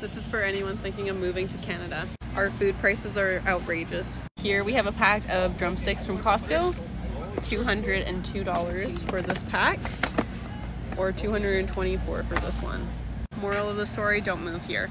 This is for anyone thinking of moving to Canada. Our food prices are outrageous. Here we have a pack of drumsticks from Costco. $202 for this pack or 224 for this one. Moral of the story, don't move here.